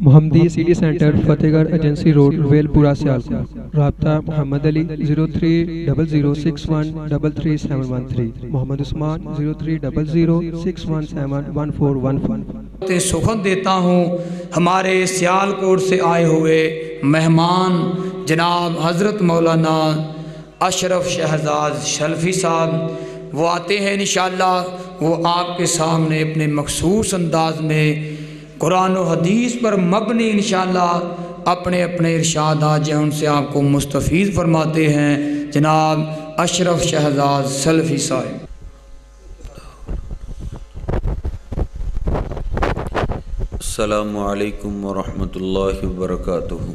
Mohammadi city centre Fatehgarh agency road Welpura Sialkot रबता Mohammad Ali zero three double zero six one double three seven one three. Mohammad Usman zero three double zero six one seven one four one one ते सुखन देता हूँ हमारे सियालकोट से आए हुए मेहमान जनाब हज़रत मौलाना अशरफ शहजाद शल्फी साहब। वो आते हैं इन वो आपके सामने अपने मखसूस अंदाज में कुरान हदीस पर मबनी इन अपने अपने इरशाद आज उनसे आपको मुस्तफ़ फरमाते हैं। जनाब अशरफ शहजाद सलफ़ी साहब। अल्लाम वरहमल वबरकातुहू।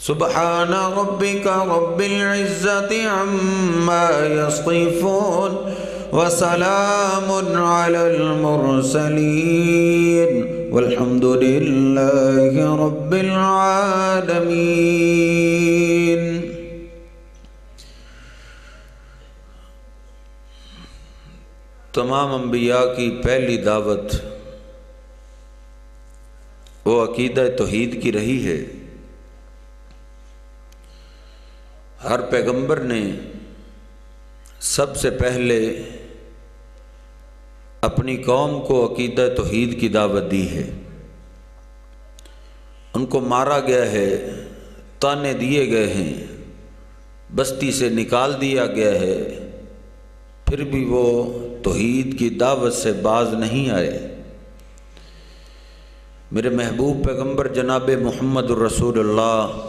सुबहान रब्बिका रब्बिल इज्जति अम्मा यसिफून वसलामुन अलल मुरसलीन वल्हम्दुलिल्लाहि रब्बिल आलमीन तमाम अम्बिया की पहली दावत वो अकीद तोहीद की रही है हर पैगंबर ने सबसे पहले अपनी कौम को अकीद तोहीद की दावत दी है। उनको मारा गया है, ताने दिए गए हैं, बस्ती से निकाल दिया गया है, फिर भी वो तोहीद की दावत से बाज नहीं आए। मेरे महबूब पैगंबर जनाब मोहम्मद रसूलुल्लाह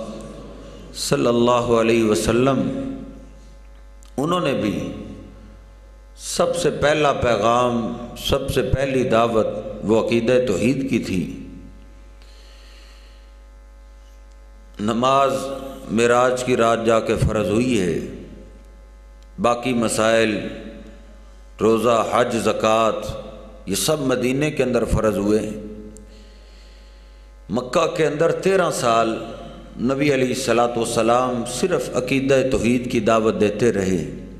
सल्लल्लाहु अलैहि वसल्लम, उन्होंने भी सबसे पहला पैगाम, सबसे पहली दावत वो अकीद तोहीद की थी। नमाज़ मिराज की रात जाके फ़र्ज़ हुई है। बाकी मसाइल, रोज़ा, हज, ज़क़़त, ये सब मदीने के अंदर फ़र्ज़ हुए। मक्का के अंदर तेरह साल नबी अली सलाम सिर्फ़ अकीद तोहीद की दावत देते रहे।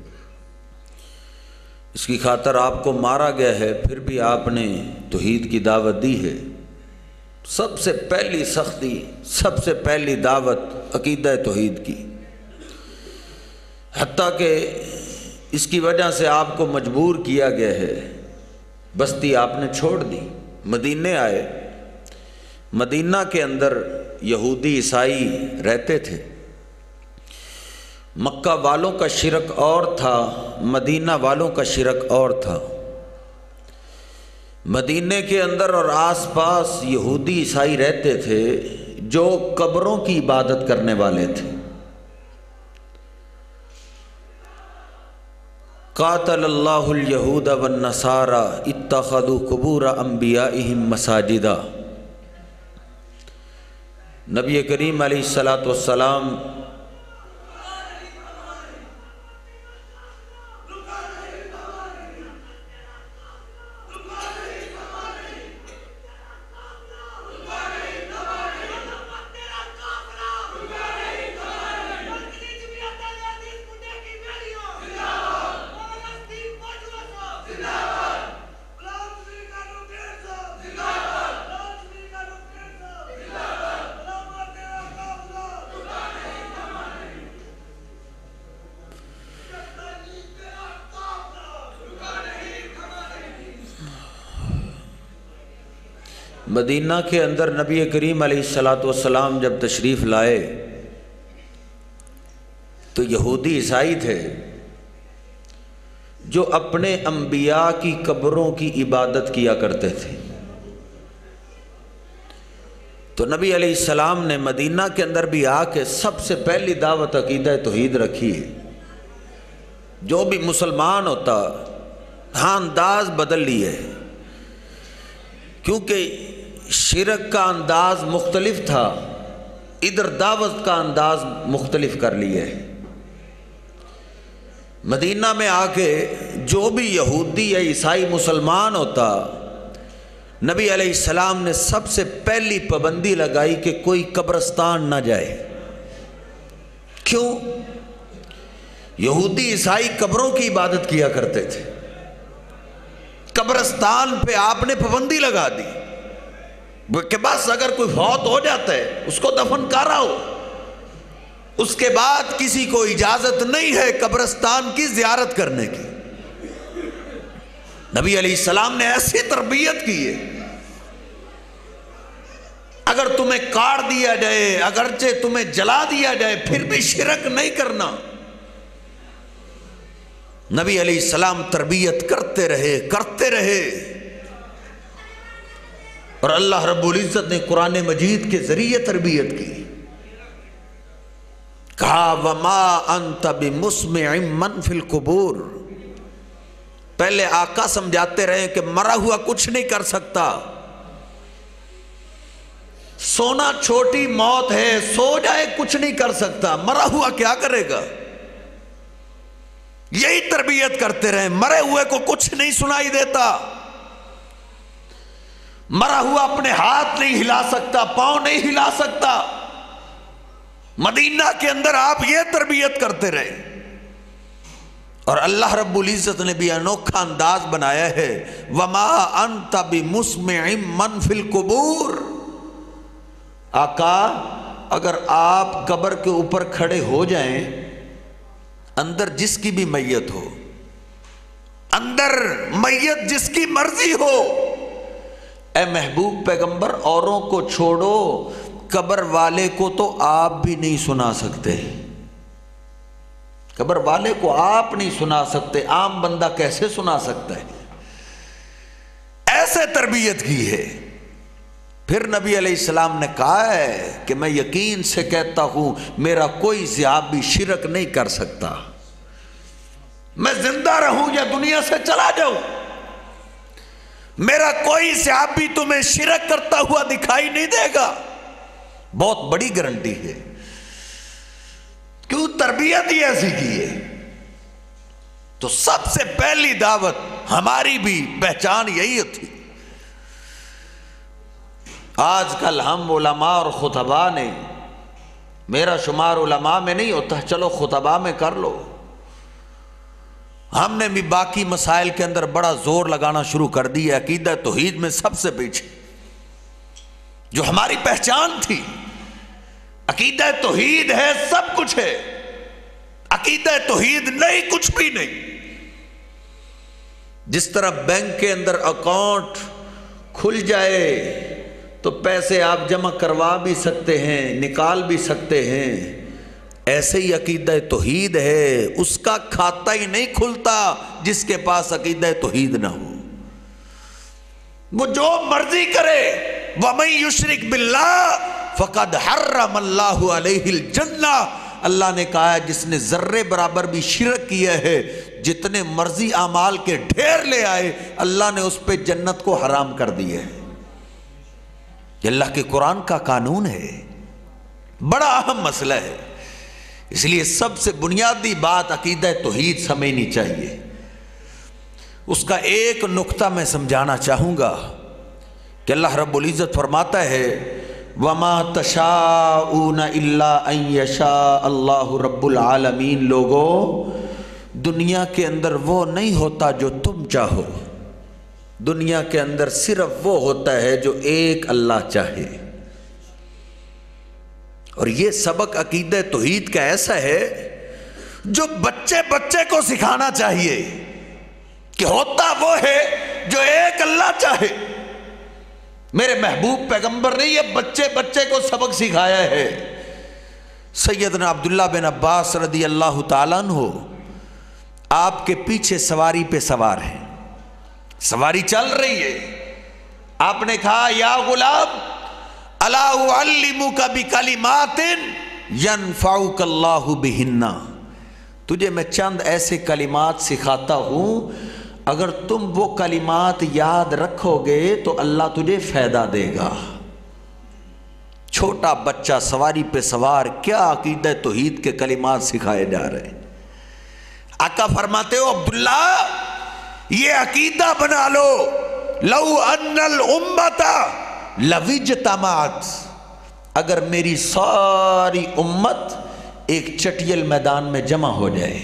इसकी खातर आपको मारा गया है, फिर भी आपने तोहद की दावत दी है। सबसे पहली सख्ती, सबसे पहली दावत अकीद तोहीद की। हती के इसकी वजह से आपको मजबूर किया गया है। बस्ती आपने छोड़ दी, मदीने आए। मदीना के अंदर यहूदी ईसाई रहते थे। मक्का वालों का शिरक और था, मदीना वालों का शिरक और था। मदीने के अंदर और आसपास यहूदी ईसाई रहते थे, जो कब्रों की इबादत करने वाले थे। कातल अल्लाहूद व नसारा इतखदु कबूर अम्बिया मसाजिदा। नबी करीम सलाम मदीना के अंदर नबी करीम सलाम जब तशरीफ़ लाए तो यहूदी ईसाई थे जो अपने अम्बिया की कब्रों की इबादत किया करते थे। तो नबी सलाम ने मदीना के अंदर भी आके सबसे पहली दावत अकीद तोहीद रखी है। जो भी मुसलमान होता हाँ अंदाज बदल लिए, क्योंकि शिरक का अंदाज मुख्तलिफ़ था, इधर दावत का अंदाज मुख्तलिफ़ कर लिए मदीना में आके जो भी यहूदी या ईसाई मुसलमान होता, नबी अलैहिस्सलाम ने सबसे पहली पाबंदी लगाई कि कोई कब्रस्तान ना जाए। क्यों? यहूदी ईसाई कब्रों की इबादत किया करते थे। कब्रस्तान पे आपने पाबंदी लगा दी। कि बस अगर कोई फौत हो जाता है, उसको दफन कराओ उसके बाद किसी को इजाज़त नहीं है कब्रस्तान की जियारत करने की। नबी अली सलाम ने ऐसी तरबियत की है। अगर तुम्हें काट दिया जाए, अगरचे तुम्हें जला दिया जाए, फिर भी शिरक नहीं करना। नबी अली सलाम तरबियत करते रहे करते रहे। और अल्लाह रब्बुल इज़्ज़त ने कुरान मजीद के ज़रिए तरबियत की। कहा, वमा अंत मुस्म फिल कबूर। पहले आका समझाते रहे कि मरा हुआ कुछ नहीं कर सकता। सोना छोटी मौत है, सो जाए कुछ नहीं कर सकता। मरा हुआ क्या करेगा? यही तरबियत करते रहे, मरे हुए को कुछ नहीं सुनाई देता। मरा हुआ अपने हाथ नहीं हिला सकता, पाँव नहीं हिला सकता। मदीना के अंदर आप ये तरबियत करते रहे। और अल्लाह रब्बुल इज़्ज़त ने भी अनोखा अंदाज बनाया है, वमा अंत भी मुस्म फिल कबूर। आका, अगर आप कब्र के ऊपर खड़े हो जाएँ, अंदर जिसकी भी मैयत हो, अंदर मैयत जिसकी मर्ज़ी हो ए महबूब पैगंबर, औरों को छोड़ो, कब्र वाले को तो आप भी नहीं सुना सकते। कब्र वाले को आप नहीं सुना सकते, आम बंदा कैसे सुना सकता है? ऐसे तरबियत की है। फिर नबी अलैहिस्सलाम ने कहा है कि मैं यकीन से कहता हूँ, मेरा कोई जियाब भी शिरक नहीं कर सकता। मैं ज़िंदा रहूँ या दुनिया से चला जाऊँ? मेरा कोई भी तुम्हें शिरक करता हुआ दिखाई नहीं देगा। बहुत बड़ी गारंटी है। क्यों तरबियत ही ऐसी की है? तो सबसे पहली दावत हमारी भी पहचान यही थी। आजकल हम उलमा और खुतबा ने, मेरा शुमार उलमा में नहीं होता, चलो खुतबा में कर लो। हमने भी बाकी मसाइल के अंदर बड़ा ज़ोर लगाना शुरू कर दिया अकीदा तोहीद में सबसे पीछे, जो हमारी पहचान थी। अकीदा तोहीद है, सब कुछ है। अकीदा तोहीद नहीं, कुछ भी नहीं। जिस तरह बैंक के अंदर अकाउंट खुल जाए तो पैसे आप जमा करवा भी सकते हैं, निकाल भी सकते हैं। ऐसे ही अकीद तोहीद है, उसका खाता ही नहीं खुलता जिसके पास अकीद तोहीद ना हो। वो जो मर्ज़ी करे वमई युशरिक बिल्ला फ़कद हर्रम जन्ना। अल्लाह ने कहा, जिसने जर्रे बराबर भी शिरक किया है, जितने मर्ज़ी अमाल के ढेर ले आए, अल्लाह ने उस पर जन्नत को हराम कर दिया है। अल्लाह के कुरान का कानून है। बड़ा अहम मसला है। इसलिए सबसे बुनियादी बात अकीद तोहीद समझनी चाहिए। उसका एक नुक्ता मैं समझाना चाहूँगा कि अल्लाह रब्बुल इज़्ज़त फरमाता है, वमा तशाऊन यशा अल्लाह रब्बुल आलमीन। लोगो, दुनिया के अंदर वो नहीं होता जो तुम चाहो। दुनिया के अंदर सिर्फ़ वो होता है जो एक अल्लाह चाहे। और ये सबक अकीद तोहीद का ऐसा है जो बच्चे बच्चे को सिखाना चाहिए कि होता वो है जो एक अल्लाह चाहे। मेरे महबूब पैगंबर ने ये बच्चे बच्चे को सबक सिखाया है। सैदना अब्दुल्ला बिन अब्बास रदी अल्लाह तन हो आपके पीछे सवारी पे सवार है। सवारी चल रही है। आपने कहा, या गुलाब अलामू तुझे मैं चंद ऐसे कलिमात सिखाता हूँ। अगर तुम वो कलिमात याद रखोगे तो अल्लाह तुझे फ़ायदा देगा। छोटा बच्चा सवारी पे सवार, क्या अकीद तोहीद के कलिमात सिखाए जा रहे आका फरमाते हो, अब्दुल्ला, ये अकीदा बना लो। लऊ अन्नल उम्मता लविज तमात अगर मेरी सारी उम्मत एक चटियल मैदान में जमा हो जाए,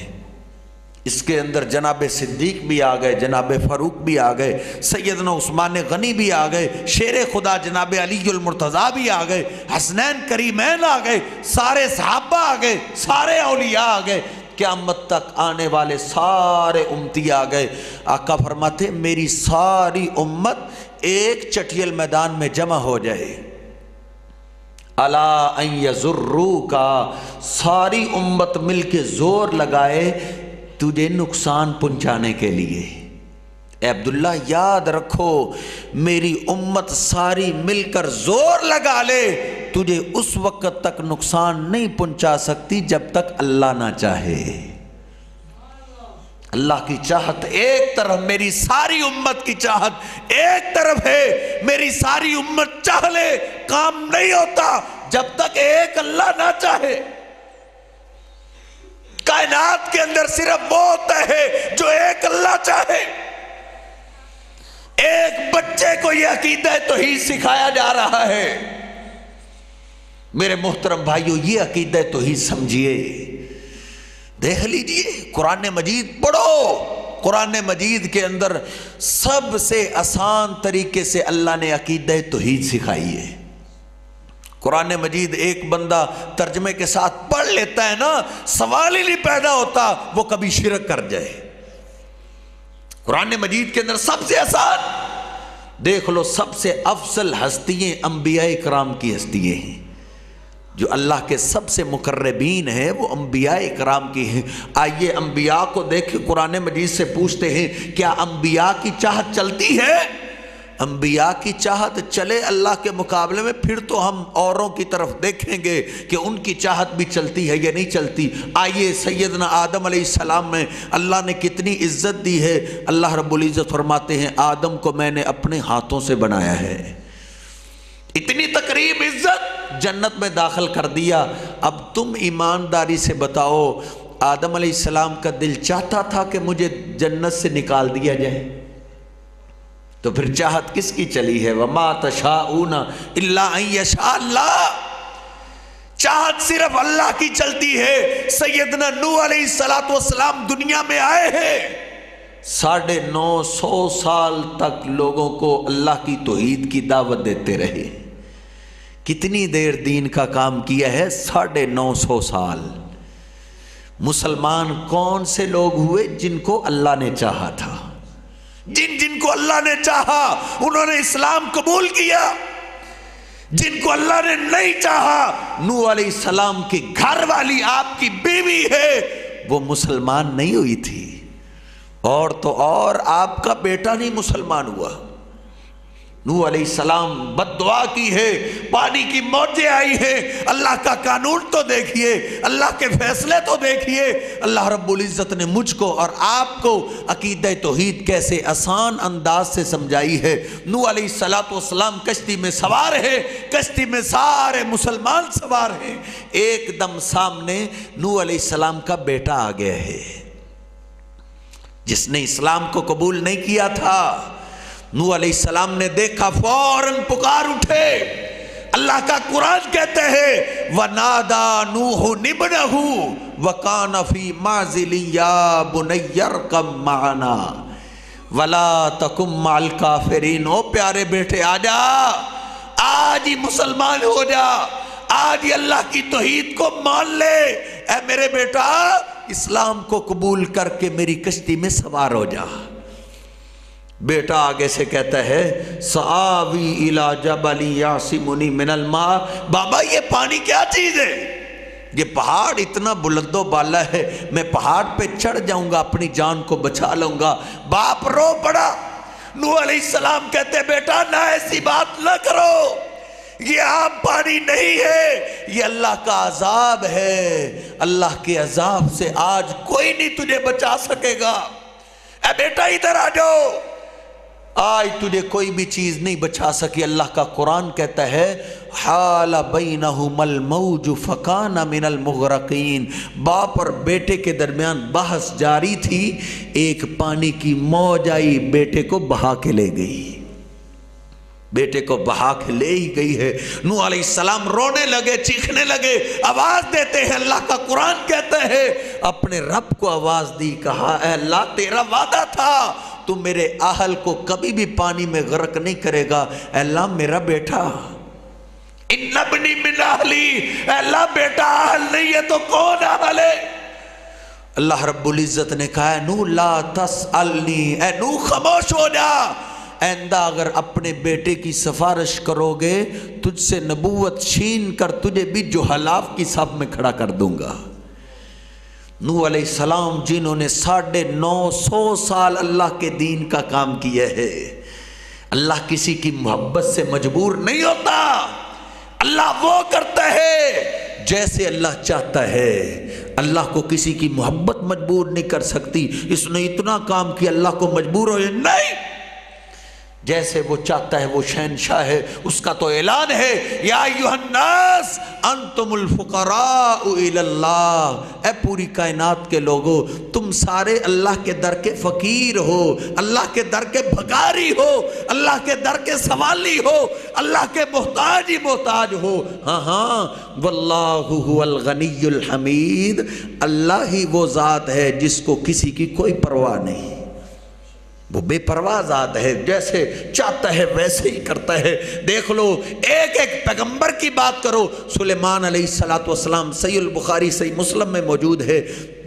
इसके अंदर जनाब सिद्दीक भी आ गए, जनाब फ़ारूक भी आ गए सैदना उस्मान गनी भी आ गए, शेर खुदा जनाब अलीमरतज़ा भी आ गए, हसनैन करीमैन आ गए, सारे सहाबा आ गए, सारे अलिया आ गए, क्यामत तक आने वाले सारे उमती आ गए। आका फरमाते, मेरी सारी उम्मत एक चटियल मैदान में जमा हो जाए। अला यजुर्रू का सारी उम्मत मिल के ज़ोर लगाए तुझे नुकसान पहुँचाने के लिए। अब्दुल्ला, याद रखो, मेरी उम्मत सारी मिलकर ज़ोर लगा ले, तुझे उस वक्त तक नुकसान नहीं पहुँचा सकती जब तक अल्लाह ना चाहे। अल्लाह की चाहत एक तरफ़, मेरी सारी उम्मत की चाहत एक तरफ़ है। मेरी सारी उम्मत चाह ले काम नहीं होता, जब तक एक अल्लाह ना चाहे। कायनात के अंदर सिर्फ़ वो होता है जो एक अल्लाह चाहे। एक बच्चे को यह अकीदा तो ही सिखाया जा रहा है। मेरे मोहतरम भाइयों, ये अकीदा तो ही समझिए। देख लीजिए, कुरान मजीद पढ़ो। कुरान मजीद के अंदर सबसे आसान तरीके से अल्लाह ने अकीद तोहीद सिखाई है। कुरान मजीद एक बंदा तर्जमे के साथ पढ़ लेता है ना, सवाल ही नहीं पैदा होता, वो कभी शिरक कर जाए। कुरान मजीद के अंदर सबसे आसान, देख लो, सबसे अफसल हस्तियाँ अम्बिया कराम की हस्तियाँ हैं। जो अल्लाह के सबसे मुकर्रबीन है, वो अम्बिया कराम की हैं। आइए अम्बिया को देख, कुरान मजीद से पूछते हैं, क्या अम्बिया की चाहत चलती है? अम्बिया की चाहत चले अल्लाह के मुकाबले में, फिर तो हम औरों की तरफ़ देखेंगे कि उनकी चाहत भी चलती है या नहीं चलती। आइए सैदना आदम सलाम में, अल्लाह ने कितनी इज़्ज़त दी है। अल्लाह रब्बुल इज़्ज़त फरमाते हैं, आदम को मैंने अपने हाथों से बनाया है। इतनी तकरीब इज़्ज़त जन्नत में दाखिल कर दिया। अब तुम ईमानदारी से बताओ, आदम सलाम का दिल चाहता था कि मुझे जन्नत से निकाल दिया जाए? तो फिर चाहत किसकी चली है? वमा तशाऊना इल्ला चाहत सिर्फ़ अल्लाह की चलती है। सैदना नू सलाम दुनिया में आए हैं। साढ़े नौ सौ साल तक लोगों को अल्लाह की तोहीद की दावत देते रहे। कितनी देर दीन का काम किया है? साढ़े नौ सौ साल। मुसलमान कौन से लोग हुए जिनको अल्लाह ने चाहा था? जिन जिनको अल्लाह ने चाहा, उन्होंने इस्लाम कबूल किया। जिनको अल्लाह ने नहीं चाहा नू सलाम की घर वाली आपकी बीवी है, वो मुसलमान नहीं हुई थी। और तो और आपका बेटा नहीं मुसलमान हुआ। नू सलाम बदुआ की है, पानी की मौजें आई है। अल्लाह का कानून तो देखिए, अल्लाह के फैसले तो देखिए। अल्लाह रब्बुल इज़्ज़त ने मुझको और आपको अकीद तोहीद कैसे आसान अंदाज से समझाई है। नू सलाम कश्ती में सवार है, कश्ती में सारे मुसलमान सवार हैं। एकदम सामने नू सलाम का बेटा आ गया है, जिसने इस्लाम को कबूल नहीं किया था। नू सलाम ने देखा, फ़ौरन पुकार उठे। अल्लाह का कुरान कहते हैं व नादा नूह निबनहू वकानफी माजिलिया बुनैयर कम माना। वला तकुम माल काफिरीन, ओ प्यारे बेटे, आ जा। आज ही मुसलमान हो जा। आज ही अल्लाह की तोहीद को मान ले। ए मेरे बेटा, इस्लाम को कबूल करके मेरी कश्ती में सवार हो जा। बेटा आगे से कहता है सावी इला जबली यासिमुनी मिनल मा बाबा, ये पानी क्या चीज़ है? ये पहाड़ इतना बुलंदो बाला है, मैं पहाड़ पे चढ़ जाऊँगा, अपनी जान को बचा लूँगा। बाप रो पड़ा नू सलाम कहते बेटा, ना ऐसी बात ना करो। ये आम पानी नहीं है, ये अल्लाह का अजाब है। अल्लाह के अजाब से आज कोई नहीं तुझे बचा सकेगा। ए बेटा, इधर आ जाओ। आज तुझे कोई भी चीज़ नहीं बचा सकी। अल्लाह का कुरान कहता है, हाल बैनहुमल मौज फ़कान मिनल मुगरकीन। बाप और बेटे के दरमियान बहस जारी थी। एक पानी की मौज आई, बेटे को बहा के ले गई। बेटे को बहा के ले ही गई है। नू सलाम रोने लगे, चीखने लगे, आवाज़ देते हैं। अल्लाह का कुरान कहता है, अपने रब को आवाज़ दी, कहा अल्लाह, तेरा वादा था। तू मेरे आहल को कभी भी पानी में गर्क नहीं करेगा। अल्लाह मेरा बेटा अल्लाह बेटा आहल नहीं है तो कौन आहल है? अल्लाह रब्बुल इज़्ज़त ने कहा नू ला तस अलनी नू खामोश हो जा। आंदा अगर अपने बेटे की सिफारिश करोगे, तुझसे नबूवत छीन कर तुझे भी जो हलाफ की साफ़ में खड़ा कर दूँगा। नू सलाम जिन्होंने साढ़े नौ सौ साल अल्लाह के दीन का काम किया है, अल्लाह किसी की मोहब्बत से मजबूर नहीं होता। अल्लाह वो करता है जैसे अल्लाह चाहता है। अल्लाह को किसी की मोहब्बत मजबूर नहीं कर सकती। इसने इतना काम किया, अल्लाह को मजबूर हो नहीं जैसे वो चाहता है वो शहनशाह है, उसका तो ऐलान है, या अंतुमुल ए पूरी कायनात के लोगों, तुम सारे अल्लाह के दर के फकीर हो, अल्लाह के दर के भकारी हो, अल्लाह के दर के सवाली हो, अल्लाह के मोहताज ही मोहताज हो। हाँ हाँ वल्लाहुल हमीद, अल्लाह ही वो ज़ात है जिसको किसी की कोई परवाह नहीं। वो बेपरवाह ज़ात है, जैसे चाहता है वैसे ही करता है। देख लो एक एक पैगंबर की बात करो, सुलेमान सलाम सही बुखारी सही मुस्लिम में मौजूद है,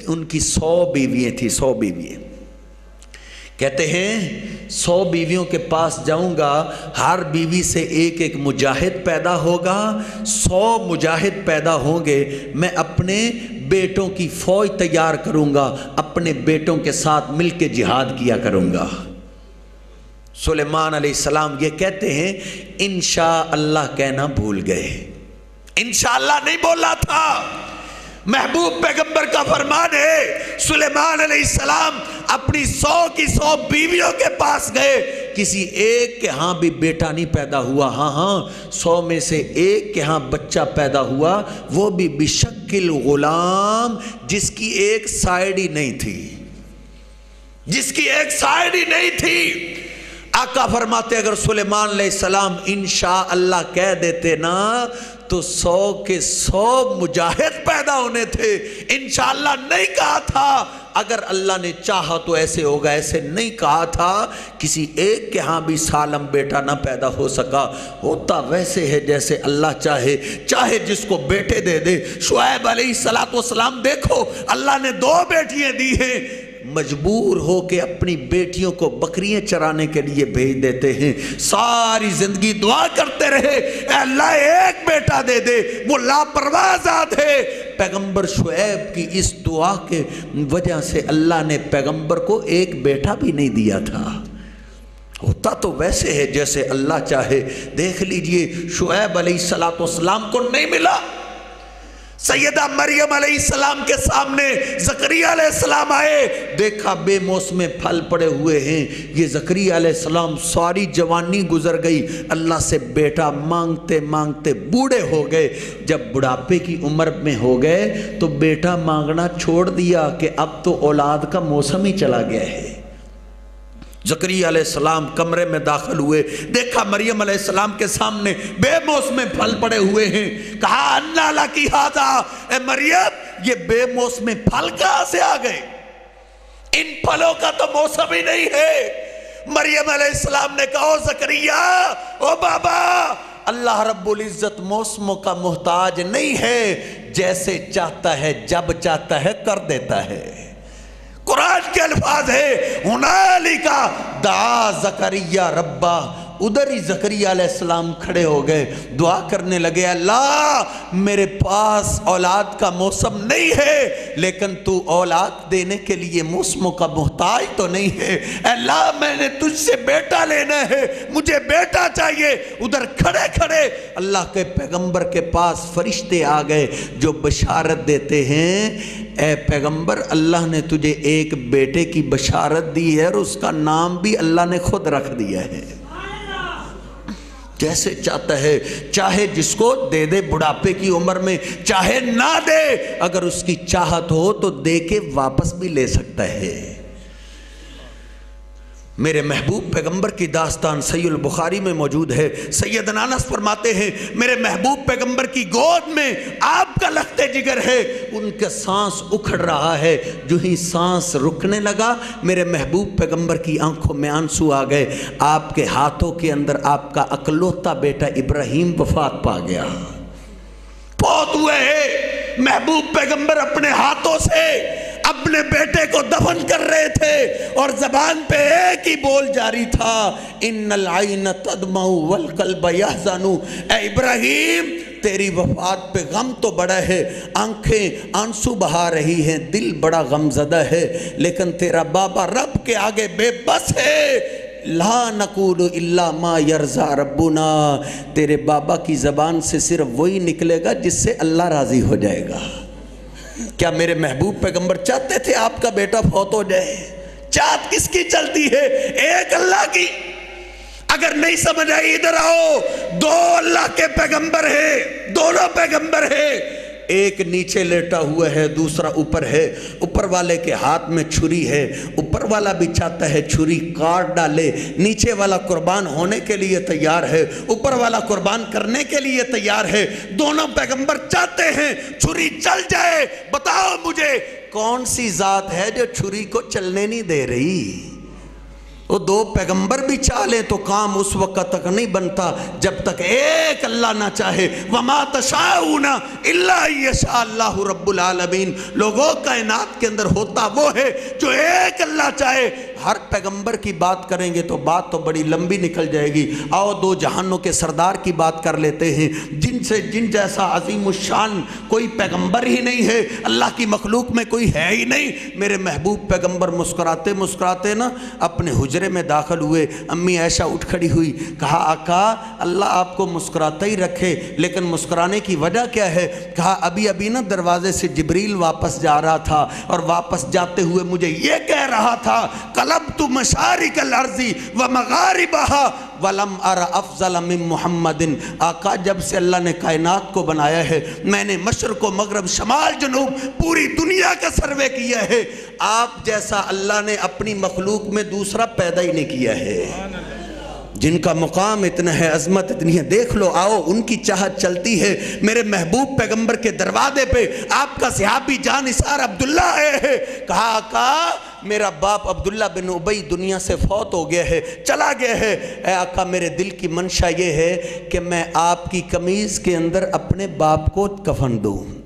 उनकी सौ बीवियाँ थी, सौ बीवियाँ। कहते हैं, सौ बीवियों के पास जाऊँगा, हर बीवी से एक एक मुजाहिद पैदा होगा, सौ मुजाहिद पैदा होंगे, मैं अपने बेटों की फौज तैयार करूँगा, अपने बेटों के साथ मिलके जिहाद किया करूँगा। सुलेमान सलाम ये कहते हैं इनशा अल्लाह कहना भूल गए। अल्लाह नहीं बोला था। महबूब पैगंबर का फरमान है, सुलेमान सलाम अपनी सौ की सौ बीवियों के पास गए। किसी एक के यहाँ भी बेटा नहीं पैदा हुआ। हाँ हाँ सौ में से एक के यहाँ बच्चा पैदा हुआ, वो भी बिशक्ल गुलाम, जिसकी एक साइड ही नहीं थी। जिसकी एक साइड ही नहीं थी। आका फरमाते, अगर सुलेमान सलाम इनशा अल्लाह कह देते ना तो सौ के सौ मुजाहिद पैदा होने थे। इनशाला नहीं कहा था। अगर अल्लाह ने चाहा तो ऐसे होगा, ऐसे नहीं कहा था। किसी एक के यहाँ भी सालम बेटा ना पैदा हो सका। होता वैसे है जैसे अल्लाह चाहे। चाहे जिसको बेटे दे दे। शुएब सलाम देखो, अल्लाह ने दो बेटियाँ दी हैं। मजबूर हो के अपनी बेटियों को बकरियाँ चराने के लिए भेज देते हैं। सारी ज़िंदगी दुआ करते रहे अल्लाह, एक बेटा दे दे, वो लापरवाह है। पैगंबर शुएब की इस दुआ के वजह से अल्लाह ने पैगंबर को एक बेटा भी नहीं दिया था। होता तो वैसे है जैसे अल्लाह चाहे। देख लीजिए, शुएब सलाम को नहीं मिला। सैदा मरियम सलाम के सामने जकरिया सलाम आए। देखा बेमौसम फल पड़े हुए हैं। ये जकरिया सलाम सारी जवानी गुजर गई। अल्लाह से बेटा मांगते मांगते बूढ़े हो गए। जब बुढ़ापे की उम्र में हो गए तो बेटा मांगना छोड़ दिया कि अब तो औलाद का मौसम ही चला गया है। जकरी सलाम कमरे में दाखिल हुए। देखा मरियम सलाम के सामने बेमौसम फल पड़े हुए हैं। कहा अन्ना की हाजा ए मरियम, ये बेमौसम फल कहाँ से आ गए? इन फलों का तो मौसम ही नहीं है। मरियम सलाम ने कहा जकरिया, ओ बाबा, अल्लाह रब्बुल इज़्ज़त मौसमों का मोहताज नहीं है। जैसे चाहता है, जब चाहता है, कर देता है। कुरान के अल्फाज है उनाली का दा जकरिया रब्बा। उधर ही जकरिया सलाम खड़े हो गए। दुआ करने लगे, अल्लाह, मेरे पास औलाद का मौसम नहीं है, लेकिन तू औलाद देने के लिए मौसमों का मोहताज तो नहीं है। अल्लाह, मैंने तुझसे बेटा लेना है, मुझे बेटा चाहिए। उधर खड़े खड़े। अल्लाह के पैगंबर के पास फरिश्ते आ गए, जो बशारत देते हैं, ए पैगंबर, अल्लाह ने तुझे एक बेटे की बशारत दी है और उसका नाम भी अल्लाह ने खुद रख दिया है। जैसे चाहता है, चाहे जिसको दे दे बुढ़ापे की उम्र में, चाहे ना दे, अगर उसकी चाहत हो तो दे के वापस भी ले सकता है। मेरे महबूब पैगंबर की दास्तान सैल बुखारी में मौजूद है। सैयद अनानस फरमाते हैं, मेरे महबूब पैगंबर की गोद में आपका लखते जिगर है। उनका सांस उखड़ रहा है। जो ही सांस रुकने लगा, मेरे महबूब पैगंबर की आँखों में आँसू आ गए। आपके हाथों के अंदर आपका अकलौता बेटा इब्राहिम वफात पा गया। बहुत हुए महबूब पैगंबर अपने हाथों से अपने बेटे को दफन कर रहे थे और जबान पे एक ही बोल जारी था इन आइन तदमऊ वल कल बयाजानू इब्राहिम, तेरी वफात पे गम तो बड़ा है, आँखें आँसू बहा रही हैं, दिल बड़ा गमजदा है, लेकिन तेरा बाबा रब के आगे बेबस है। ला नकूल इल्ला मा यरजा रब्बुना। तेरे बाबा की ज़बान से सिर्फ़ वही निकलेगा जिससे अल्लाह राज़ी हो जाएगा। क्या मेरे महबूब पैगंबर चाहते थे आपका बेटा फौत हो जाए? चात किसकी चलती है? एक अल्लाह की। अगर नहीं समझ आई, इधर आओ। दो अल्लाह के पैगंबर हैं, दोनों पैगंबर है। एक नीचे लेटा हुआ है, दूसरा ऊपर है। ऊपर वाले के हाथ में छुरी है, ऊपर वाला भी चाहता है छुरी, काट डाले। नीचे वाला कुर्बान होने के लिए तैयार है, ऊपर वाला कुर्बान करने के लिए तैयार है। दोनों पैगंबर चाहते हैं छुरी चल जाए। बताओ मुझे, कौन सी जात है जो छुरी को चलने नहीं दे रही? वो दो पैगंबर भी चाह लें तो काम उस वक्त तक नहीं बनता, जब तक एक अल्लाह ना चाहे। वमा तशाऊना अल्लाह रब्बुल आलमीन। लोगों कायनात के अंदर होता वो है जो एक अल्लाह चाहे हर पैगंबर की बात करेंगे तो बात तो बड़ी लंबी निकल जाएगी। आओ दो जहानों के सरदार की बात कर लेते हैं। जिनसे जिन जैसा अजीम शान कोई पैगंबर ही नहीं है। अल्लाह की मखलूक में कोई है ही नहीं। मेरे महबूब पैगंबर मुस्कुराते मुस्कुराते ना अपने हुजरे में दाखिल हुए। अम्मी ऐशा उठ खड़ी हुई। कहा, आका, अल्लाह आपको मुस्कुराता ही रखे, लेकिन मुस्कुराने की वजह क्या है? कहा, अभी अभी ना दरवाजे से जबरील वापस जा रहा था और वापस जाते हुए मुझे ये कह रहा था, कल वलम अर अफजल मोहम्मदिन। आका जब से अल्लाह ने कायनात को बनाया है, मैंने मशर को मगरब, शमाल, जनूब पूरी दुनिया का सर्वे किया है। आप जैसा अल्लाह ने अपनी मखलूक में दूसरा पैदा ही नहीं किया है। जिनका मुकाम इतना है, अजमत इतनी है, देख लो, आओ, उनकी चाहत चलती है। मेरे महबूब पैगंबर के दरवाजे पे आपका सिहाबी जान इसार अब्दुल्ला है। कहा का मेरा बाप अब्दुल्ला बिन उबई दुनिया से फौत हो गया है, चला गया है। ए, आका, मेरे दिल की मंशा ये है कि मैं आपकी कमीज़ के अंदर अपने बाप को कफन दूँ।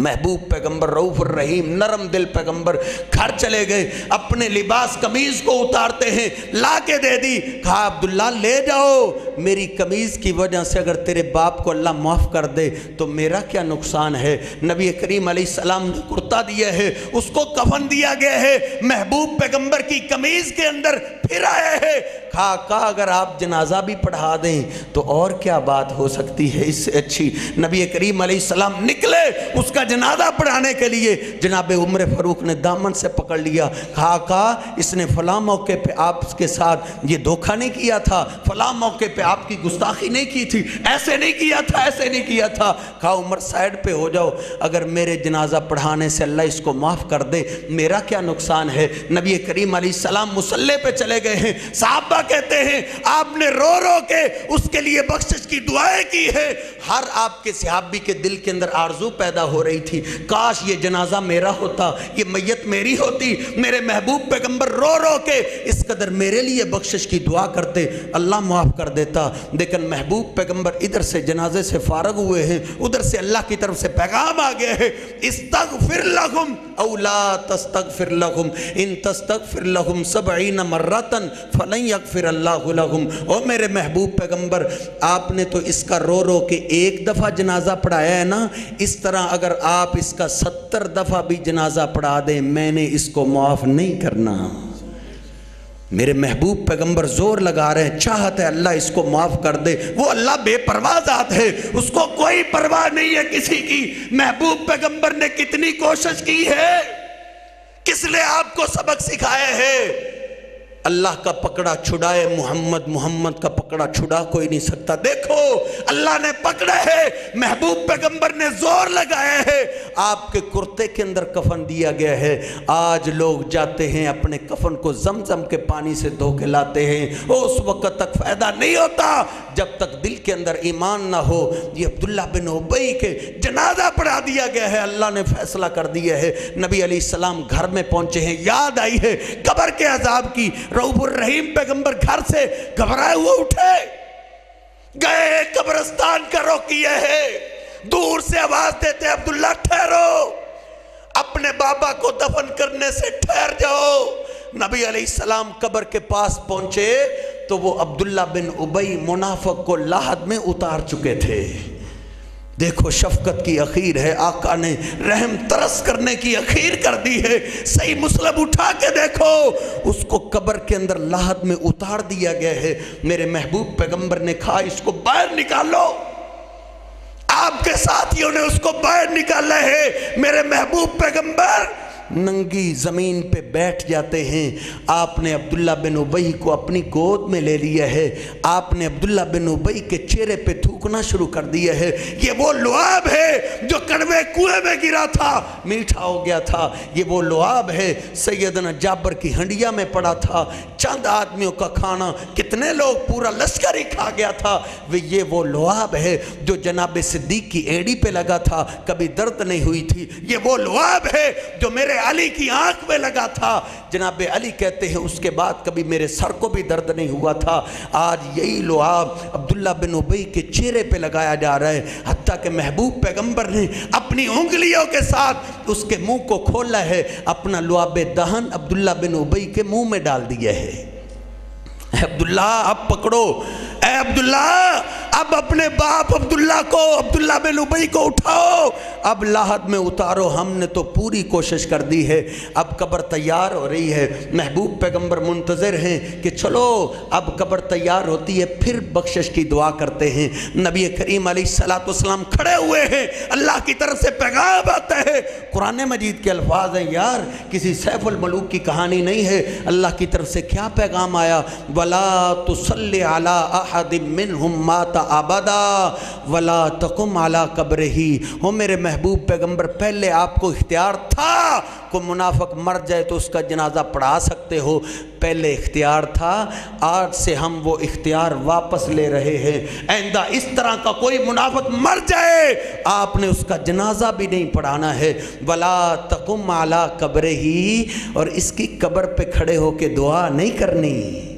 महबूब पैगंबर, रऊफ रहीम, नरम दिल पैगंबर, घर चले गए, अपने लिबास कमीज को उतारते हैं ला के दे दी, कहा, अब्दुल्ला, ले जाओ मेरी कमीज की वजह से अगर तेरे बाप को अल्लाह माफ़ कर दे तो मेरा क्या नुकसान है? नबी करीम सलाम ने कुर्ता दिया है, उसको कफन दिया गया है, महबूब पैगंबर की कमीज के अंदर फिर आया है। खा का अगर आप जनाजा भी पढ़ा दें तो और क्या बात हो सकती है इससे अच्छी? नबी करीम सलाम निकले उसका जनाजा पढ़ाने के लिए। जनाब उम्र फ़रूक ने दामन से पकड़ लिया। कहा कहा इसने फ़लाँ मौके पर आपके साथ ये धोखा नहीं किया था? फ़लाँ मौके पे आपकी गुस्ताखी नहीं की थी। ऐसे नहीं किया था, ऐसे नहीं किया था। कहा, उम्र साइड पे हो जाओ। अगर मेरे जनाजा पढ़ाने से अल्लाह इसको माफ़ कर दे, मेरा क्या नुकसान है? नबी करीम सलाम मुसल्ले पे चले गए हैं। साहबा कहते हैं, आपने रो रो के उसके लिए बख्शिश की, दुआएँ की है। हर आपके सिहाबी के दिल के अंदर आरज़ू पैदा हो रही थी। काश ये जनाजा मेरा होता, ये मैयत मेरी होती। मेरे महबूब पैगंबर रो रो के इस कदर मेरे लिए बख्शिश की, दुआ करते। अल्लाह माफ़ कर देता। लेकिन महबूब पैगंबर इधर से जनाजे से फारग हुए हैं, उधर से अल्लाह की तरफ़ से पैगाम आ गया है इस तक फिर लहुम अला तस्तक फिर लहुम, इन तस्तक फिर लहुम सब मर्रतन फ़लई फिर अल्लाह ओ मेरे महबूब पैगंबर आपने तो इसका रो रो के एक दफ़ा जनाजा पढ़ाया है ना? इस तरह अगर आप इसका सत्तर दफ़ा भी जनाजा पढ़ा दें, मैंने इसको माफ़ नहीं करना। मेरे महबूब पैगंबर ज़ोर लगा रहे हैं, चाहत है अल्लाह इसको माफ़ कर दे। वो अल्लाह बेपरवाह जात है, उसको कोई परवाह नहीं है किसी की। महबूब पैगंबर ने कितनी कोशिश की है? किसने आपको सबक सिखाया हैं? अल्लाह का पकड़ा छुड़ाए, मोहम्मद मोहम्मद का पकड़ा छुड़ा, कोई नहीं सकता। देखो, अल्लाह ने पकड़ा है, महबूब पैगंबर ने ज़ोर लगाया है। आपके कुर्ते के अंदर कफन दिया गया है। आज लोग जाते हैं, अपने कफन को जमजम के पानी से धो के लाते हैं। उस वक्त तक फ़ायदा नहीं होता, जब तक दिल के अंदर ईमान ना हो। ये अब्दुल्ला बिन उबई के जनाजा पढ़ा दिया गया है। अल्लाह ने फैसला कर दिया है। नबी अली सलाम घर में पहुँचे हैं। याद आई है, कबर के अजाब की। रऊफुर रहीम पैगंबर घर से घबराए हुए उठे। गए कब्रस्तान का रोकिए है। दूर से आवाज़ देते अब्दुल्ला, ठहरो। अपने बाबा को दफन करने से ठहर जाओ। नबी सलाम कब्र के पास पहुँचे तो वो अब्दुल्ला बिन उबई, मुनाफक को लाहद में उतार चुके थे। देखो शफकत की अखीर है, आका ने रहम तरस करने की अखीर कर दी है। सही मुसलब उठा के देखो। उसको कब्र के अंदर लाहत में उतार दिया गया है। मेरे महबूब पैगंबर ने कहा, इसको बाहर निकालो। आपके साथियों ने उसको बाहर निकाला है। मेरे महबूब पैगंबर नंगी ज़मीन पे बैठ जाते हैं। आपने अब्दुल्ला बिन उबई को अपनी गोद में ले लिया है। आपने अब्दुल्ला बिन उबई के चेहरे पे थूकना शुरू कर दिया है। ये वो लुआब है जो कड़वे कुएँ में गिरा था, मीठा हो गया था। ये वो लुआब है सैदना जाबर की हंडिया में पड़ा था। चंद आदमियों का खाना, कितने लोग, पूरा लश्कर ही खा गया था। वे ये वो लुआब है जो जनाब सिद्दीक की एड़ी पे लगा था। कभी दर्द नहीं हुई थी। ये वो लुआब है जो मेरे अली की आँख में लगा था। जनाब अली कहते हैं, उसके बाद कभी मेरे सर को भी दर्द नहीं हुआ था। आज यही लुआब अब्दुल्ला बिन उबई के चेहरे पे लगाया जा रहा है। हती कि महबूब पैगंबर ने अपनी उंगलियों के साथ उसके मुँह को खोला है। अपना लुआब दहन अब्दुल्ला बिन उबई के मुँह में डाल दिया है। अब्दुल्ला, अब पकड़ो। ए अब्दुल्ला अब अपने बाप अब्दुल्ला को अब्दुल्ला बिन उबई को उठाओ। अब लाहद में उतारो, हमने तो पूरी कोशिश कर दी है। अब कब्र तैयार हो रही है। महबूब पैगंबर मुंतज़र हैं कि चलो, अब कब्र तैयार होती है, फिर बख्शिश की दुआ करते हैं। नबी करीम सलाम खड़े हुए हैं। अल्लाह की तरफ़ से पैगाम आता है। कुरान मजीद के अल्फाज हैं, यार, किसी सैफुल मलूक की कहानी नहीं है। अल्लाह की तरफ़ से क्या पैगाम आया? वला तुसल आला माता आबादा, वला तकुम आला कब्र ही हो मेरे महबूब पैगंबर पहले आपको इख्तियार था को मुनाफक मर जाए तो उसका जनाजा पढ़ा सकते हो। पहले इख्तियार था, आज से हम वो इख्तियार वापस ले रहे हैं। आइंदा इस तरह का कोई मुनाफक मर जाए, आपने उसका जनाजा भी नहीं पढ़ाना है। वला तकुम आला कब्र ही और इसकी कब्र पे खड़े होके दुआ नहीं करनी।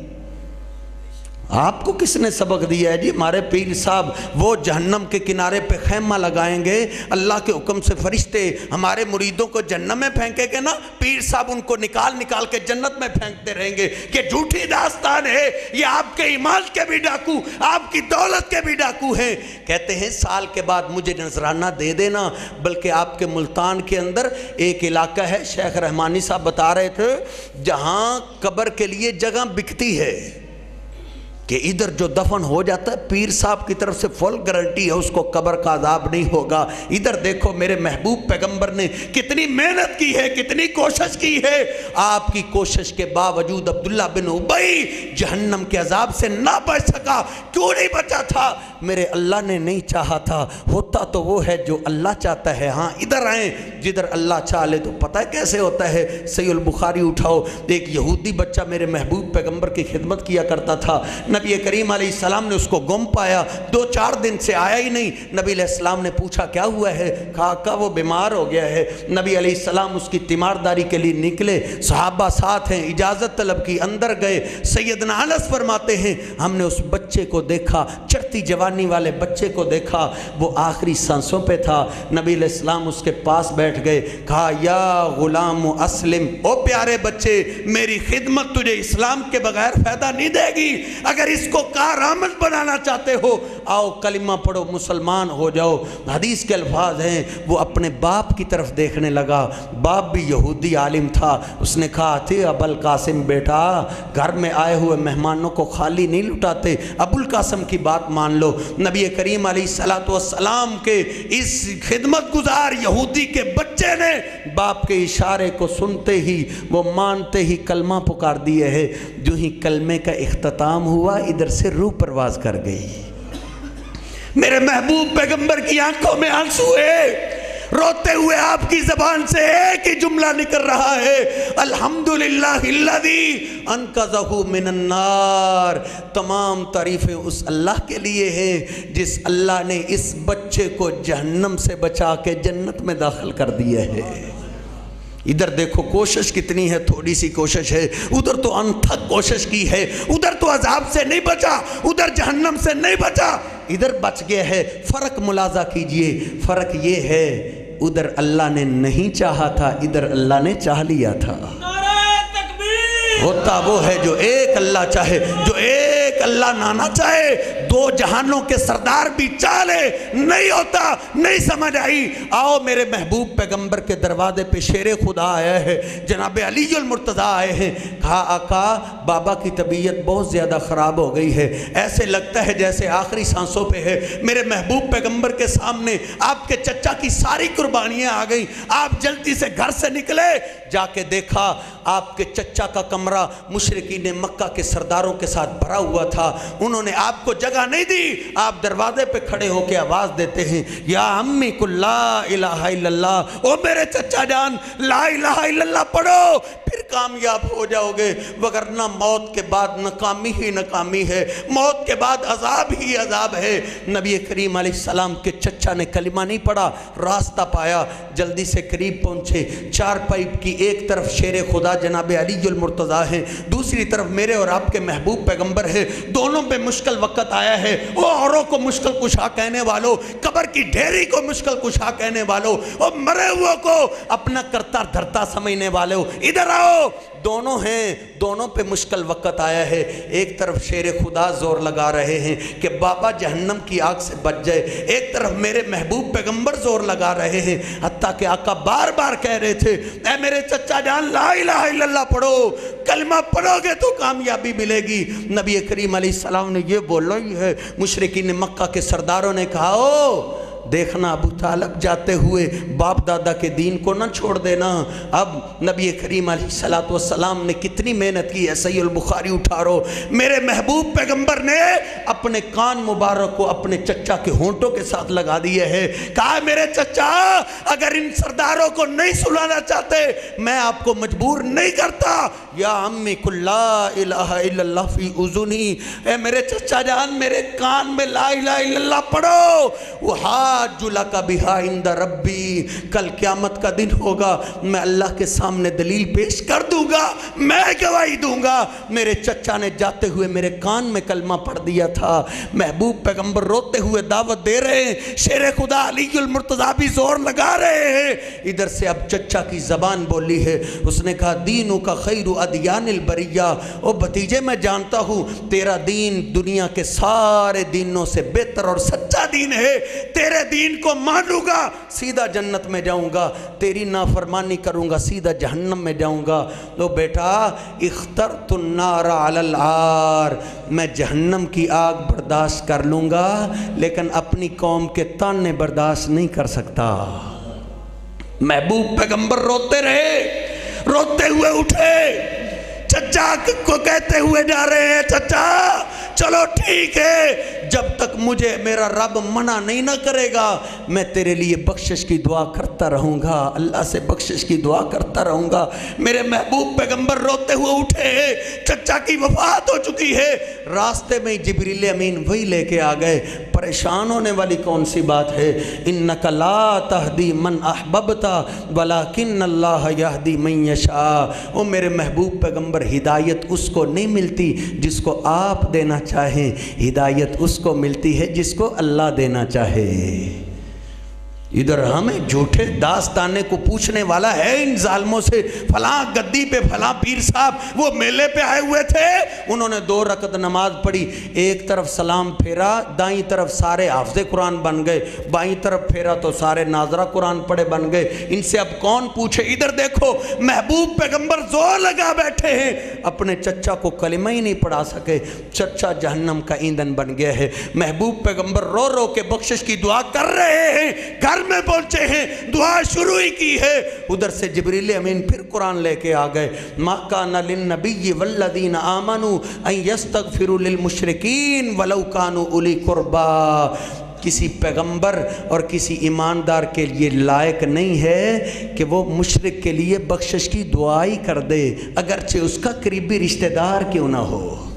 आपको किसने सबक दिया है? जी, हमारे पीर साहब, वो जहन्नम के किनारे पे खैमा लगाएँगे। अल्लाह के हुक्म से फरिश्ते हमारे मुरीदों को जन्नत में फेंकेंगे ना, पीर साहब उनको निकाल निकाल के जन्नत में फेंकते रहेंगे कि झूठी दास्तान है, ये आपके ईमान के भी डाकू, आपकी दौलत के भी डाकू हैं। कहते हैं, साल के बाद मुझे नजराना दे देना, बल्कि आपके मुल्तान के अंदर एक इलाका है, शेख रहमानी साहब बता रहे थे, जहाँ कब्र के लिए जगह बिकती है। कि इधर जो दफन हो जाता है, पीर साहब की तरफ़ से फुल गारंटी है, उसको कब्र का आदाब नहीं होगा। इधर देखो मेरे महबूब पैगंबर ने कितनी मेहनत की है, कितनी कोशिश की है। आपकी कोशिश के बावजूद अब्दुल्ला बिन उबई जहन्नम के अजाब से ना बच सका। क्यों नहीं बचा था? मेरे अल्लाह ने नहीं चाहा था। होता तो वो है जो अल्लाह चाहता है। हाँ इधर आए, जिधर अल्लाह चाह ले तो पता है कैसे होता है? सैल बुखारी उठाओ। एक यहूदी बच्चा मेरे महबूब पैगंबर की खिदमत किया करता था। नबी करीम सलाम ने उसको गुम पाया। दो चार दिन से आया ही नहीं। नबी सलाम ने पूछा, क्या हुआ है? कहा, का वो बीमार हो गया है? नबी सलाम उसकी तीमारदारी के लिए निकले। सहाबा साथ हैं, इजाज़त तलब की, अंदर गए। सैयद नालस फरमाते हैं, हमने उस बच्चे को देखा, चढ़ती जवानी वाले बच्चे को देखा। वो आखिरी सांसों पे था। नबी इस्लाम उसके पास बैठ गए। कहा, या गुलाम असलिम, ओ प्यारे बच्चे, मेरी खिदमत तुझे इस्लाम के बगैर फ़ायदा नहीं देगी। अगर इसको कारामद बनाना चाहते हो। आओ, कलिमा पढ़ो, मुसलमान हो जाओ। हदीस के अल्फाज हैं, वो अपने बाप की तरफ़ देखने लगा। बाप भी यहूदी आलिम था। उसने कहा थे अबुल कासिम बेटा, घर में आए हुए मेहमानों को खाली नहीं लुटाते। अबुल कासिम की बात मान लो। नबी करीम सलाम के इस खिदमत गुजार यहूदी के बच्चे ने बाप के इशारे को सुनते ही, वो मानते ही कलमा पुकार दिए है। जो ही कलमे का अख्ताम हुआ इधर से रूह परवाज कर गई। मेरे महबूब पैगंबर की आँखों में आँसू है। रोते हुए आपकी जबान से एक ही जुमला निकल रहा है। अल्हम्दुलिल्लाह मिनन्नार। तमाम तारीफ़ें उस अल्लाह के लिए हैं, जिस अल्लाह ने इस बच्चे को जहन्नम से बचा के जन्नत में दाखिल कर दिया है। इधर देखो कोशिश कितनी है थोड़ी सी कोशिश है। उधर तो अनथक कोशिश की है। उधर तो अजाब से नहीं बचा उधर जहन्नम से नहीं बचा। इधर बच गया है फ़र्क मुलाजा कीजिए। फ़र्क ये है उधर अल्लाह ने नहीं चाहा था इधर अल्लाह ने चाह लिया था। होता वो है जो एक अल्लाह चाहे जो एक अल्लाह नाना चाहे दो जहानों के सरदार भी चाले, नहीं होता, नहीं समझ आई। आओ मेरे महबूब पैगंबर के दरवाजे पे शेर खुदा आया है, जनाब अली मुर्तज़ा आए हैं। कहा, आका, बाबा की तबीयत बहुत ज़्यादा ख़राब हो गई है। ऐसे लगता है जैसे आखिरी सांसों पे है। मेरे महबूब पैगंबर के सामने आपके चचा की सारी कुर्बानियाँ आ गई। आप जल्दी से घर से निकले। जाके देखा, आपके चचा का कमरा मुशरकी ने मक्का के सरदारों के साथ भरा हुआ था। उन्होंने आपको जगह नहीं दी। आप दरवाजे पे खड़े होकर आवाज़ देते हैं, या अम्मी कुल्ला इल्लल्लाह, ओ मेरे चचा जान, ला इल्लल्लाह पढ़ो। कामयाब हो जाओगे वगरना मौत के बाद नाकामी ही नाकामी है। मौत के बाद अजाब ही अजाब है। नबी करीम सलाम के चचा ने कलिमा नहीं पढ़ा, रास्ता पाया, जल्दी से करीब पहुँचे। चार पाइप की एक तरफ़ शेर खुदा जनाब अली मुर्तज़ा हैं, दूसरी तरफ़ मेरे और आपके महबूब पैगंबर है। दोनों पे मुश्किल वक्त आया है। वो औरों को मुश्किल कुशा कहने वालों, कबर की ढेरी को मुश्किल कुशा कहने वालों और मरे हुए को अपना करता धरता समझने वाले इधर आओ दोनों हैं, दोनों पे मुश्किल वक्त आया है। एक तरफ़ शेर खुदा ज़ोर लगा रहे हैं कि बाबा जहन्नम की आग से बच जाए। एक तरफ़ मेरे महबूब पैगंबर ज़ोर लगा रहे हैं हती कि आका बार बार कह रहे थे ए मेरे चचा जान, ला पढ़ो, कलमा पढ़ोगे तो कामयाबी मिलेगी। नबी करीम सलाम ने यह बोला ही है मुशरकी ने मक्का के सरदारों ने कहा, ओ देखना, अबू तालब जाते हुए बाप दादा के दीन को ना छोड़ देना। अब नबी करीम सलाम ने कितनी मेहनत की है सही बुखारी उठा रो मेरे महबूब पैगंबर ने अपने कान मुबारक को अपने चचा के होंठों के साथ लगा दिए है। कहा, मेरे चचा, अगर इन सरदारों को नहीं सुलाना चाहते, मैं आपको मजबूर नहीं करता। या अम्मी कुल्ला फ़ी उजुनी। ए मेरे चचा जान, मेरे कान में ला इला पढ़ो। वो हा जुला का बिहा इंदा रब्बी। कल क्यामत का दिन होगा, मैं अल्लाह के सामने दलील पेश कर दूँगा, मैं गवाही दूँगा। मेरे चचा ने जाते हुए मेरे कान में कलमा पढ़ दिया था। महबूब पैगंबर रोते हुए दावत दे रहे हैं, शेर खुदा अलीजुल मुर्तज़ा भी ज़ोर लगा रहे हैं। इधर से अब चचा की ज़बान बोली है, उसने कहा दीनों का खैर अदियानिल बरिया। ओ भतीजे, मैं जानता हूँ, तेरा दीन दुनिया के सारे दीनों से बेहतर और सच्चा दीन है। तेरे दीन को मानूँगा सीधा जन्नत में जाऊँगा। तेरी नाफरमानी करूँगा, सीधा जहन्नम में जाऊँगा। तो बेटा, इख्तर तुन्नारा आर। मैं जहन्नम की आग बर्दाश्त कर लूँगा, लेकिन अपनी कौम के ताने बर्दाश्त नहीं कर सकता। महबूब पैगंबर रोते रहे। रोते हुए उठे चचा को कहते हुए जा रहे हैं, चचा, चलो ठीक है, जब तक मुझे मेरा रब मना नहीं ना करेगा, मैं तेरे लिए बख्शिश की दुआ करता रहूँगा, अल्लाह से बख्शिश की दुआ करता रहूँगा। मेरे महबूब पैगंबर रोते हुए उठे चचा की वफात हो चुकी है। रास्ते में ही जबरील अमीन वही लेके आ गए। परेशान होने वाली कौन सी बात है? इन नकला तहदी मन अहबबता वला किन अल्लाह यहदी ओ मेरे महबूब पैगंबर हिदायत उसको नहीं मिलती जिसको आप देना चाहें। हिदायत उसको मिलती है जिसको अल्लाह देना चाहे। इधर हमें झूठे दास्ताने को पूछने वाला है, इन जालमों से फला गद्दी पे, फला पीर साहब, वो मेले पे आए हुए थे। उन्होंने दो रकत नमाज़ पढ़ी, एक तरफ़ सलाम फेरा, दाई तरफ़ सारे हाफजे कुरान बन गए, बाई तरफ़ फेरा तो सारे नाजरा कुरान पढ़े बन गए। इनसे अब कौन पूछे? इधर देखो, महबूब पैगंबर ज़ोर लगा बैठे हैं। अपने चचा को कलिमा ही नहीं पढ़ा सके। चचा जहन्नम का ईंधन बन गया है। महबूब पैगंबर रो रो के बख्शिश की दुआ कर रहे हैं। घर घर में पहुँचे हैं, दुआ शुरू ही की है। उधर से जबरील अमीन फिर कुरान लेके आ गए। मक्का नबी वल्लदीन आमनु यस्तक फिर मुशरकिन वलौकानु उली कुर्बा। किसी पैगंबर और किसी ईमानदार के लिए लायक नहीं है कि वो मुशरक के लिए बख्शिश की दुआई कर दे, अगरचे उसका करीबी रिश्तेदार क्यों ना हो।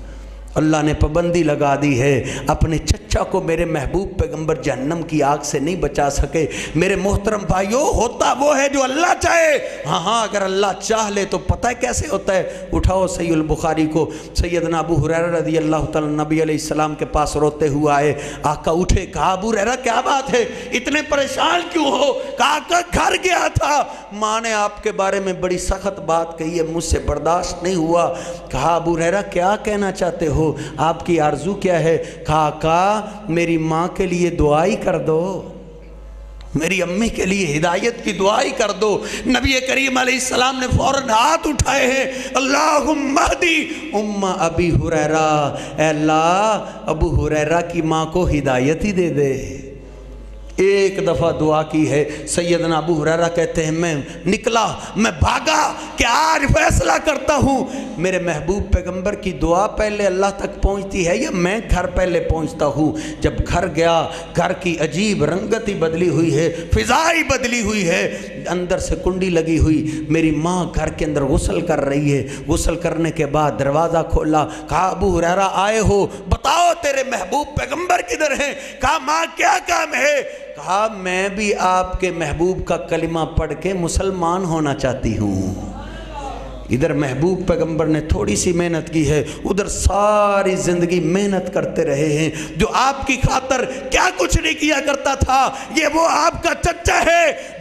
अल्लाह ने पाबंदी लगा दी है। अपने चचा को मेरे महबूब पैगंबर जहन्नम की आग से नहीं बचा सके। मेरे मोहतरम भाइयों, होता वो है जो अल्लाह चाहे। हाँ हाँ अगर अल्लाह चाह ले तो पता है कैसे होता है? उठाओ सैल बुखारी को। सैदना अबू हुरैरा रदी अल्लाह अलैहिस्सलाम के पास रोते हुए आए। आका उठे, कहा, अबू हुरैरा, क्या बात है? इतने परेशान क्यों हो? कहा घर गया था। माँ ने आपके बारे में बड़ी सख्त बात कही है, मुझसे बर्दाश्त नहीं हुआ। कहा, अबू हुरैरा, क्या कहना चाहते हो? हो, आपकी आरज़ू क्या है? खाका मेरी माँ के लिए दुआई कर दो। मेरी अम्मी के लिए हिदायत की दुआई कर दो। नबी करीम सलाम ने फ़ौरन हाथ उठाए हैं। अल्लाह उम्मा अबी हुरैरा। अल्लाह, अबू हुरैरा की माँ को हिदायत ही दे दे। एक दफ़ा दुआ की है। सैदना अबू हुरारा कहते हैं, मैं निकला, मैं भागा कि आज फैसला करता हूँ। मेरे महबूब पैगंबर की दुआ पहले अल्लाह तक पहुँचती है या मैं घर पहले पहुँचता हूँ? जब घर गया, घर की अजीब रंगत ही बदली हुई है, फिजाई बदली हुई है, अंदर से कुंडी लगी हुई। मेरी माँ घर के अंदर गुसल कर रही है। गुसल करने के बाद दरवाज़ा खोला, कहा, अबू हुरारा, आए हो, बताओ तेरे महबूब पैगंबर किधर हैं? कहा, माँ, क्या काम है? कहा, मैं भी आपके महबूब का कलिमा पढ़ के मुसलमान होना चाहती हूँ। इधर महबूब पैगंबर ने थोड़ी सी मेहनत की है, उधर सारी ज़िंदगी मेहनत करते रहे हैं। जो आपकी खातर क्या कुछ नहीं किया करता था, ये वो आपका चच्चा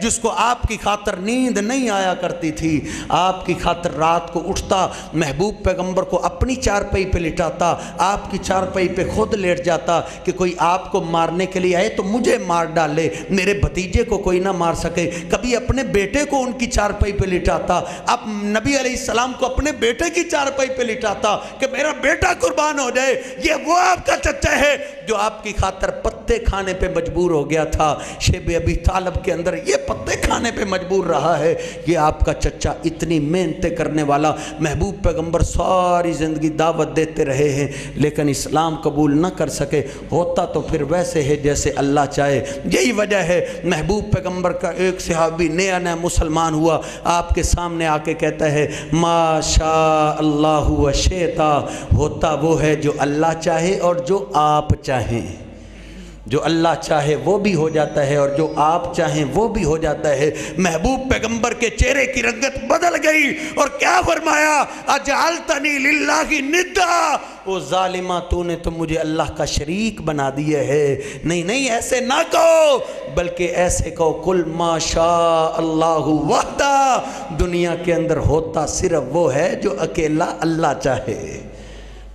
जिसको आपकी खातर नींद नहीं आया करती थी, आपकी खातर रात को उठता, महबूब पैगंबर को अपनी चारपाई पे लिटाता, आपकी चारपाई पे खुद लेट जाता कि कोई आपको मारने के लिए आए तो मुझे मार डाले, मेरे भतीजे को कोई ना मार सके। कभी अपने बेटे को उनकी चारपाई पे लिटाता, अब नबी सलाम को अपने बेटे की चारपाई पे लिटाता कि मेरा बेटा कुर्बान हो जाए। ये वो आपका चच्चा है जो आपकी खातर पत्ते खाने पे मजबूर हो गया था। शेब अभी तालब के अंदर ये पत्ते खाने पे मजबूर रहा है ये आपका चच्चा इतनी मेहनतें करने वाला महबूब पैगंबर सारी ज़िंदगी दावत देते रहे हैं, लेकिन इस्लाम कबूल न कर सके। होता तो फिर वैसे है जैसे अल्लाह चाहे। यही वजह है, महबूब पैगंबर का एक सहाबी नया नया मुसलमान हुआ। आपके सामने आके कहता है माशा अल्लाह शेता। होता वो है जो अल्लाह चाहे और जो आप चाहें। जो अल्लाह चाहे वो भी हो जाता है और जो आप चाहें वो भी हो जाता है। महबूब पैगंबर के चेहरे की रंगत बदल गई और क्या फरमाया? अजाल तनी की निदा ओ जालिमा, तूने तो मुझे अल्लाह का शरीक बना दिया है। नहीं नहीं, ऐसे ना कहो, बल्कि ऐसे कहो, कुल माशा अल्लाह वाहदा। दुनिया के अंदर होता सिर्फ़ वो है जो अकेला अल्लाह चाहे।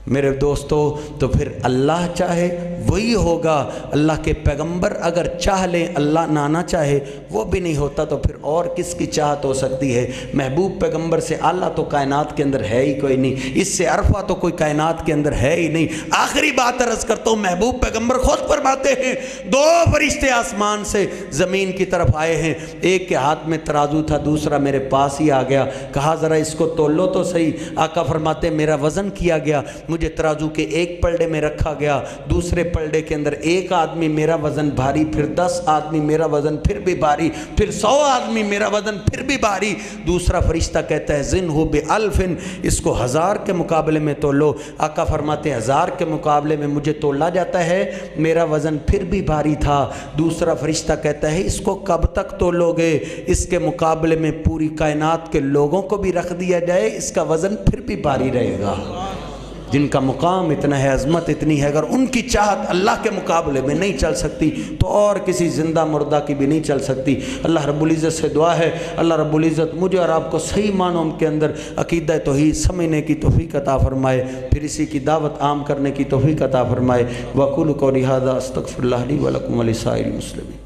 मेरे दोस्तों तो फिर अल्लाह चाहे, वही होगा। अल्लाह के पैगंबर अगर चाह लें, अल्लाह नाना चाहे, वो भी नहीं होता तो फिर और किसकी चाहत हो सकती है? महबूब पैगंबर से अल्लाह तो कायनात के अंदर है ही कोई नहीं। इससे अरफा तो कोई कायनात के अंदर है ही नहीं। आखिरी बात अर्ज़ करता हूँ, महबूब पैगंबर खुद फरमाते हैं, दो फरिश्ते आसमान से ज़मीन की तरफ़ आए हैं। एक के हाथ में तराजू था, दूसरा मेरे पास ही आ गया। कहा, ज़रा इसको तोलो तो सही। आका फरमाते, मेरा वज़न किया गया मुझे तराजू के एक पलड़े में रखा गया, दूसरे पलड़े के अंदर एक आदमी मेरा वज़न भारी, फिर दस आदमी मेरा वज़न फिर भी भारी, फिर सौ आदमी मेरा वज़न फिर भी भारी। दूसरा फरिश्ता कहता है, जिन हो बे अल्फिन, इसको हज़ार के मुकाबले में तो लो। आका फरमाते हज़ार के मुकाबले में मुझे तोला जाता है, मेरा वज़न फिर भी भारी था। दूसरा फरिश्ता कहता है, इसको कब तक तोलोगे? इसके मुकाबले में पूरी कायनात के लोगों को भी रख दिया जाए, इसका वज़न फिर भी भारी रहेगा। जिनका मुकाम इतना है, अजमत इतनी है, अगर उनकी चाहत अल्लाह के मुकाबले में नहीं चल सकती तो और किसी ज़िंदा मुर्दा की भी नहीं चल सकती। अल्लाह रब्बुल से दुआ है, अल्लाह रब्बुल इज़्ज़त मुझे और आपको सही मानों के अंदर अकीद तोहहीद समझने की तोफ़ी अता फ़रमाए, फिर इसी की दावत आम करने की तोफ़ी अता फ़रमाए। वकुल को लिहाजा अस्तफ़ुल्ला वलकुम मुस्लिम